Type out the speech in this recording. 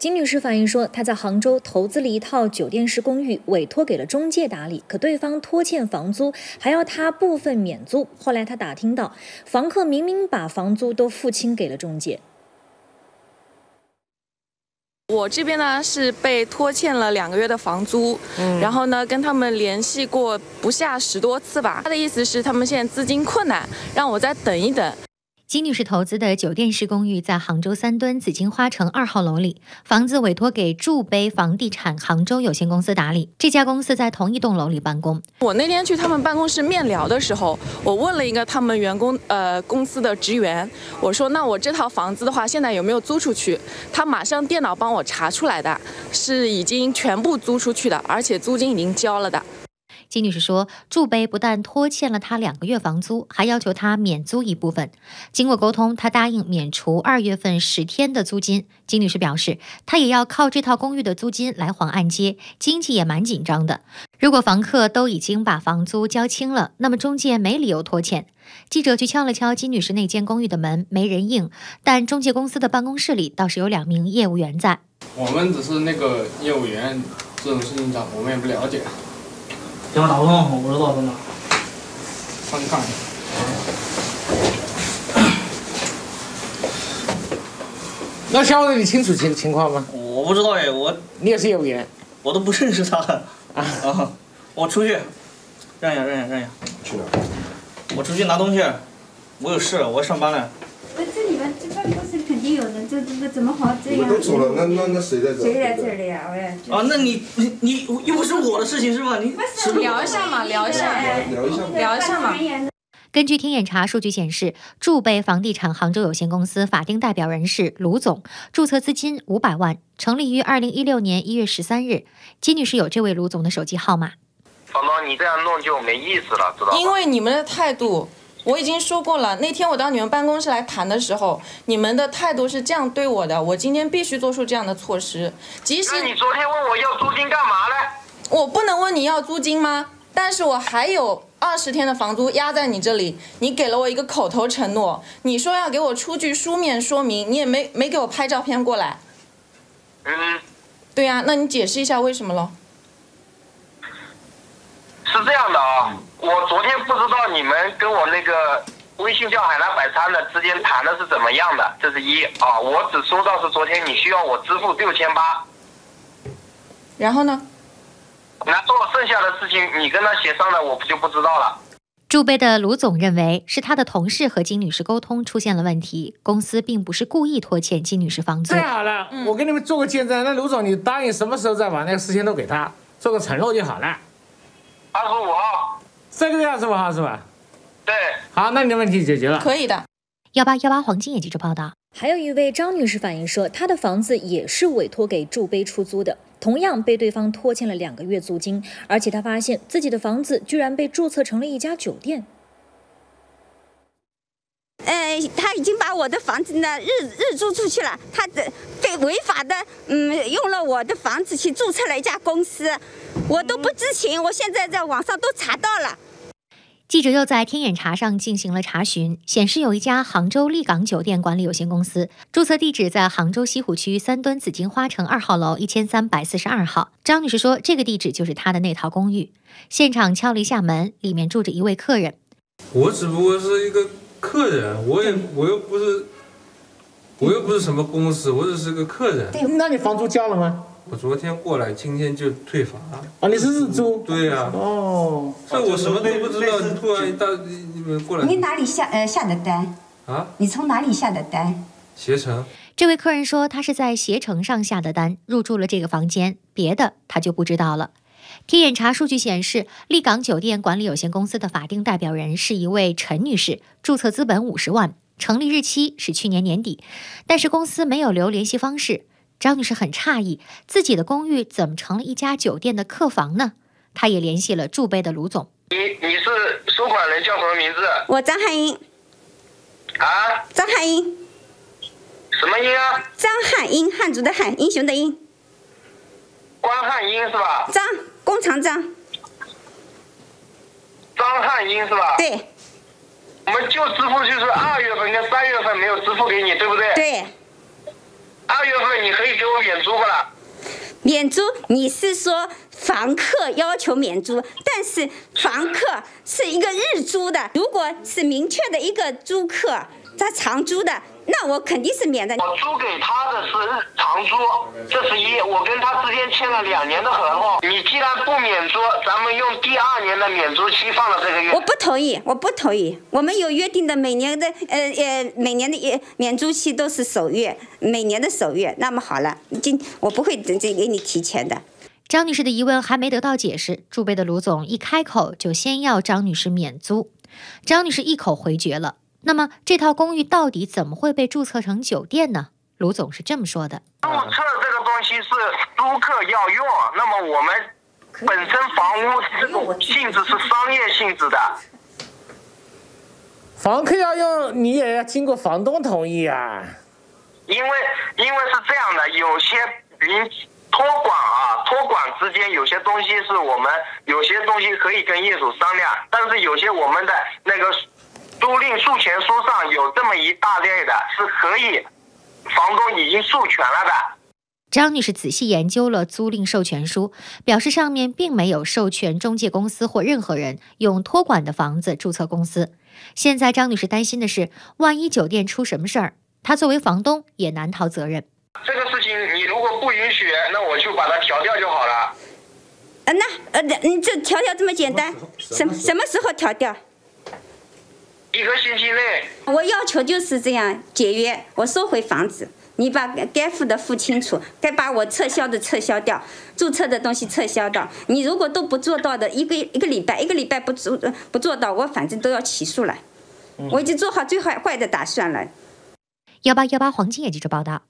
金女士反映说，她在杭州投资了一套酒店式公寓，委托给了中介打理，可对方拖欠房租，还要她部分免租。后来她打听到，房客明明把房租都付清给了中介。我这边呢是被拖欠了两个月的房租，嗯然后呢跟他们联系过不下十多次吧。他的意思是他们现在资金困难，让我再等一等。金女士投资的酒店式公寓在杭州三墩紫金花城二号楼里，房子委托给筑杯房地产杭州有限公司打理。这家公司在同一栋楼里办公。我那天去他们办公室面聊的时候，我问了一个他们员工呃公司的职员，我说那我这套房子的话，现在有没有租出去？他马上电脑帮我查出来的是已经全部租出去的，而且租金已经交了的。金女士说，筑杯不但拖欠了她两个月房租，还要求她免租一部分。经过沟通，她答应免除二月份十天的租金。金女士表示，她也要靠这套公寓的租金来还按揭，经济也蛮紧张的。如果房客都已经把房租交清了，那么中介没理由拖欠。记者去敲了敲金女士那间公寓的门，没人应，但中介公司的办公室里倒是有两名业务员在。我们只是那个业务员，这种事情上我们也不了解。电话打不通，我不知道在哪。上去看一下。那晓得你清楚情情况吗？我不知道哎，我你也是业务员，我都不认识他。啊，我出去，让一下，让一下，让一下。去哪？我出去拿东西，我有事，我要上班了。那这里面这办公室肯定有人，这这怎么好这样？我都走了，那那那谁在这？谁在这儿的呀？我也。啊，那你你你又不是我的事情是吧？你聊一下嘛，聊一下，聊一下，聊一下嘛。根据天眼查数据显示，筑贝房地产杭州有限公司法定代表人是卢总，注册资金五百万，成立于二零一六年一月十三日。金女士有这位卢总的手机号码。房东，你这样弄就没意思了，知道吗？因为你们的态度，我已经说过了。那天我到你们办公室来谈的时候，你们的态度是这样对我的，我今天必须做出这样的措施。即使你昨天问我要租金干嘛呢？我不能问你要租金吗？但是我还有二十天的房租压在你这里，你给了我一个口头承诺，你说要给我出具书面说明，你也没没给我拍照片过来。嗯。对呀，那你解释一下为什么喽？是这样的啊，我昨天不知道你们跟我那个微信叫海南百川的之间谈的是怎么样的，这是一啊，我只收到是昨天你需要我支付六千八。然后呢？那做剩下的事情你跟他协商的，我不就不知道了。筑杯的卢总认为是他的同事和金女士沟通出现了问题，公司并不是故意拖欠金女士房租。太好了，我给你们做个见证。那卢总，你答应什么时候再把那个事情都给他，做个承诺就好了。二十五号，这个月二十五号是吧？对。好，那你的问题解决了。可以的。幺八幺八黄金也记者报道。还有一位张女士反映说，她的房子也是委托给筑杯出租的，同样被对方拖欠了两个月租金，而且她发现自己的房子居然被注册成了一家酒店。呃，他已经把我的房子呢日日租出去了，他的被违法的，嗯，用了我的房子去注册了一家公司，我都不知情，我现在在网上都查到了。记者又在天眼查上进行了查询，显示有一家杭州丽港酒店管理有限公司，注册地址在杭州西湖区三墩紫金花城二号楼一千三百四十二号。张女士说，这个地址就是她的那套公寓。现场敲了一下门，里面住着一位客人。我只不过是一个客人，我也我又不是，我又不是什么公司，我只是个客人。对，那你房租交了吗？我昨天过来，今天就退房了。啊，你是日租？对呀。哦。这我什么都不知道，你突然一大你们过来。你哪里下呃下的单？啊？你从哪里下的单？携程。这位客人说，他是在携程上下的单，入住了这个房间，别的他就不知道了。天眼查数据显示，丽港酒店管理有限公司的法定代表人是一位陈女士，注册资本五十万，成立日期是去年年底，但是公司没有留联系方式。张女士很诧异，自己的公寓怎么成了一家酒店的客房呢？她也联系了驻贝的卢总。你你是收款人叫什么名字？我张汉英。啊？张汉英。什么英啊？张汉英，汉族的汉，英雄的英。关汉英是吧？张，工长张。张汉英是吧？对。我们就支付就是二月份跟三月份没有支付给你，对不对？对。二月份你可以给我免租不啦？免租，你是说房客要求免租，但是房客是一个日租的，如果是明确的一个租客，他长租的，那我肯定是免的。我租给他的是日长租，这是一，我跟他之间签了两年的合同。你既然不免租，咱们用第二年的免租期放到这个月。我不同意，我不同意。我们有约定的，每年的呃呃，每年的免免租期都是首月，每年的首月。那么好了，今我不会这这给你提前的。张女士的疑问还没得到解释，驻贝的卢总一开口就先要张女士免租，张女士一口回绝了。那么这套公寓到底怎么会被注册成酒店呢？卢总是这么说的：注册这个东西是租客要用，那么我们本身房屋这种性质是商业性质的。房客要用，你也要经过房东同意啊。因为因为是这样的，有些邻托管啊，托管之间有些东西是我们有些东西可以跟业主商量，但是有些我们的那个租赁授权书上有这么一大类的，是可以房东已经授权了的。张女士仔细研究了租赁授权书，表示上面并没有授权中介公司或任何人用托管的房子注册公司。现在张女士担心的是，万一酒店出什么事儿，她作为房东也难逃责任。这个事情你如果不允许，那我就把它调掉就好了。呃，那呃，你这调调这么简单？什么什么时候调掉？一个星期内。我要求就是这样解约，我收回房子，你把该付的付清楚，该把我撤销的撤销掉，注册的东西撤销掉。你如果都不做到的，一个一个礼拜，一个礼拜不做不做到，我反正都要起诉了。我已经做好最坏坏的打算了。幺八幺八黄金也记者报道。